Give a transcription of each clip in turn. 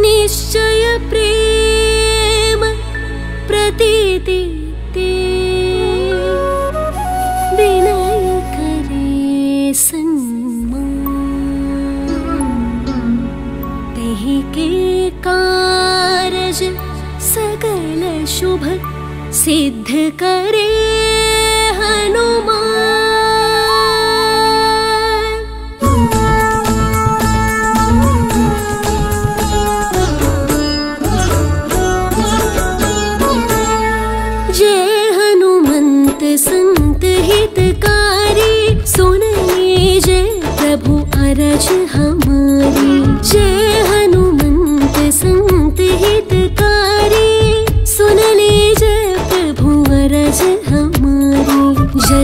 निश्चय प्रेति करे सङ्गी कारज सकल शुभ सिद्ध करे हनुमा।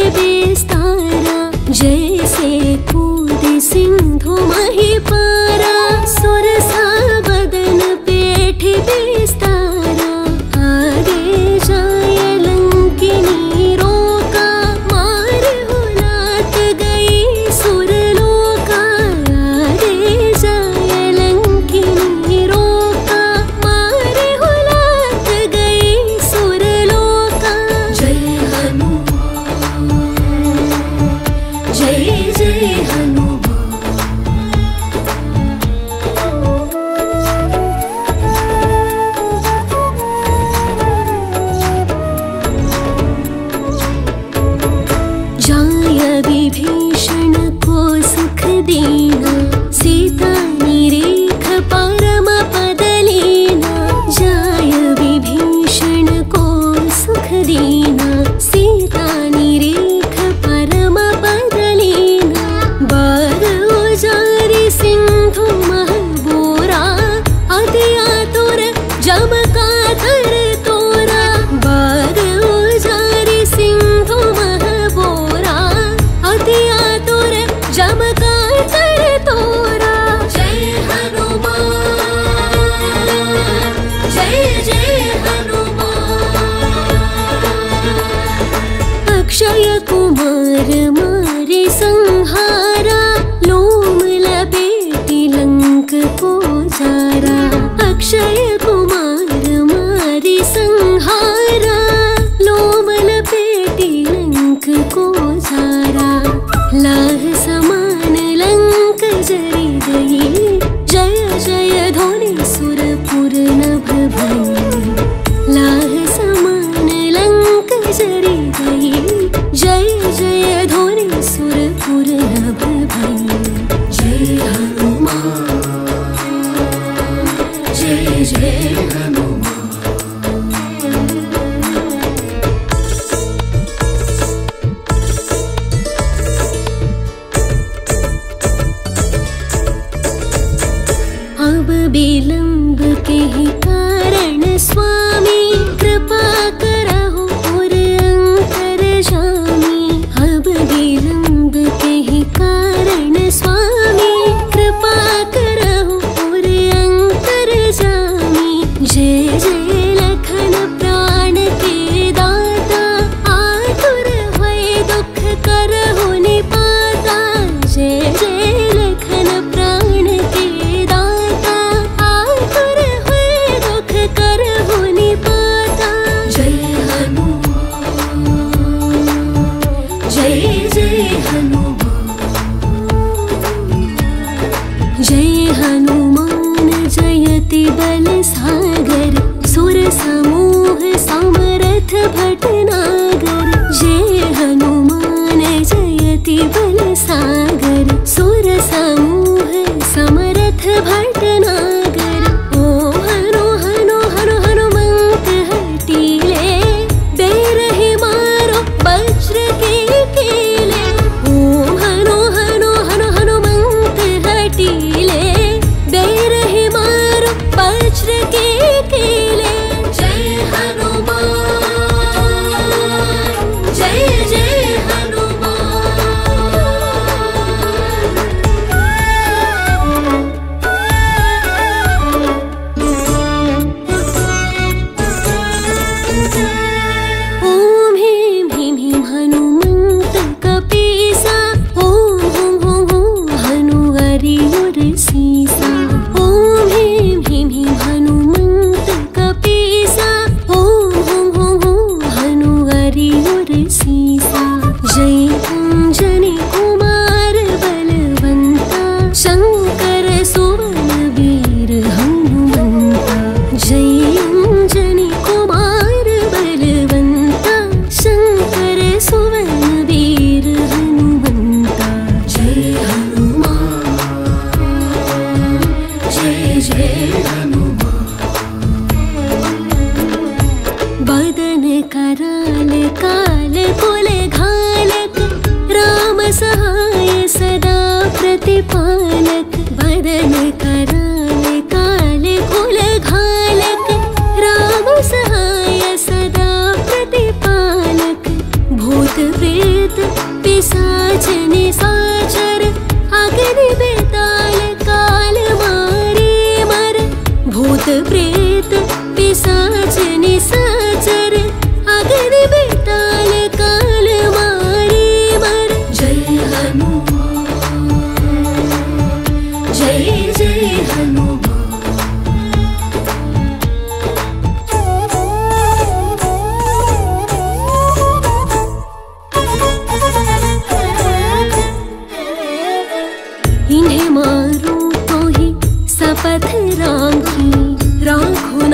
revista. विभीषण को सुख दी Eles verão जय जय हनुमा ज हनुमान जयति बलसागर सुर समूह समरथ भट्ट जय हनुमान जयति बलसागर सुर समूह समर्थ भट् पानक बदन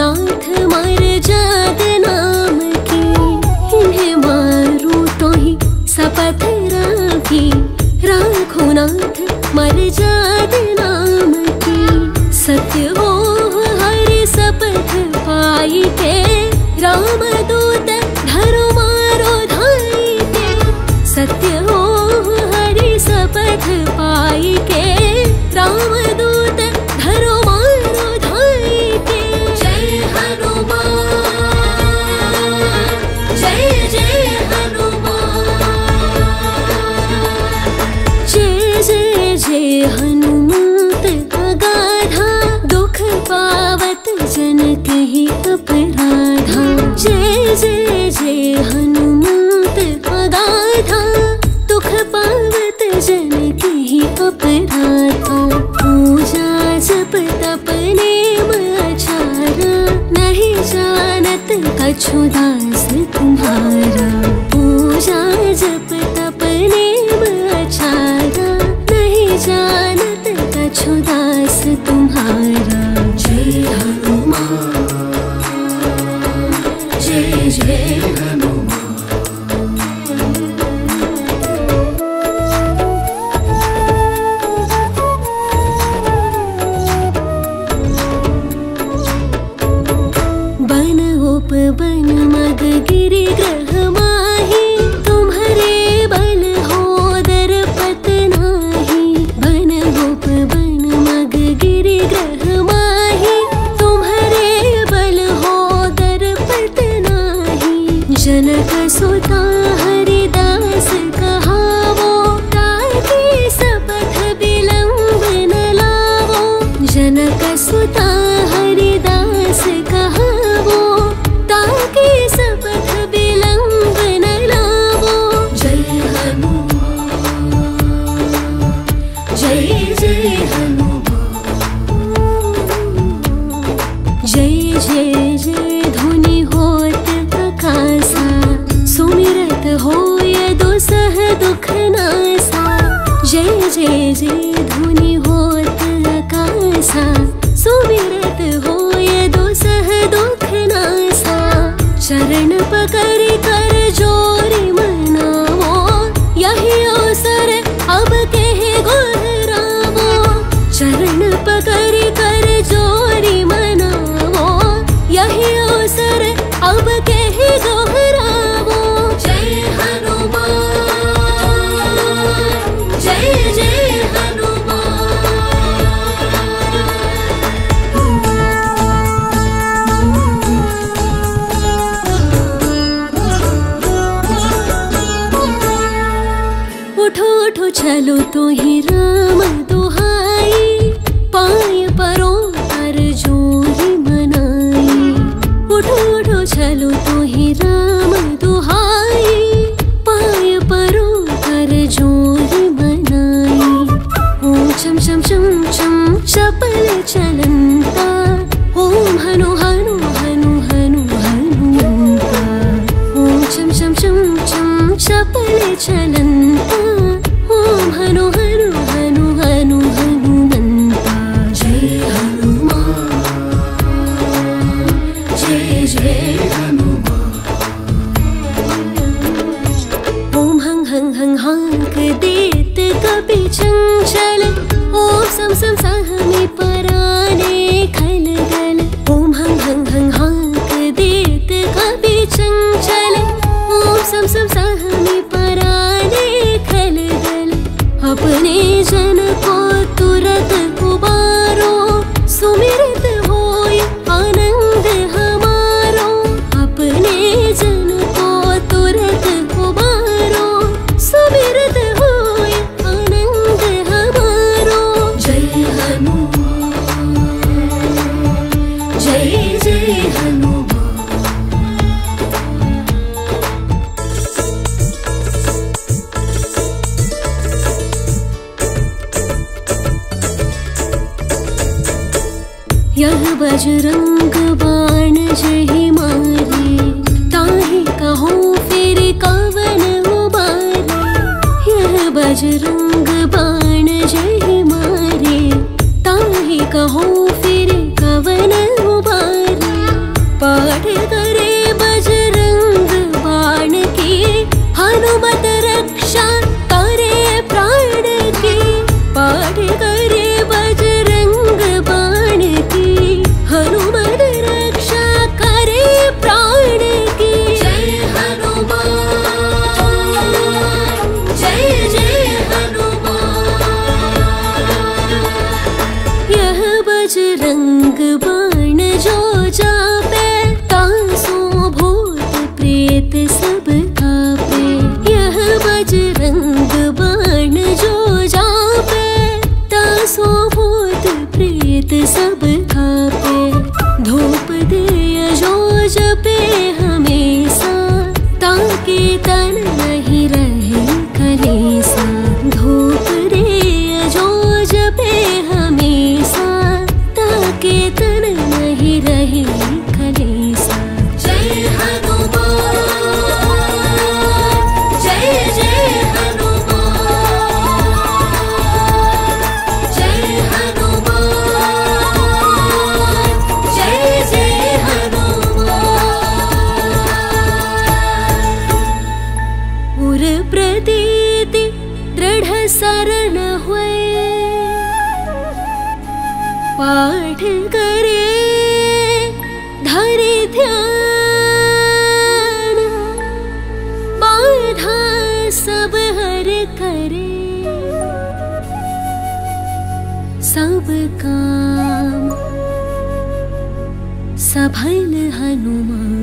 น้องเธอไม่ उदास तुम्हारा। पूजा जप तप नेम अचारा नहीं जानत कछु दास तुम्हारा। जय हनुमान। जय जय हनुमान। जनकसुता जे जे धुनी होत कासा सुविर चलो तो ही राम दुहाई, पाए परो हर जो ही मनाई। उठो उठो, चलो तो ही राम kırılır सबैले हनुमान।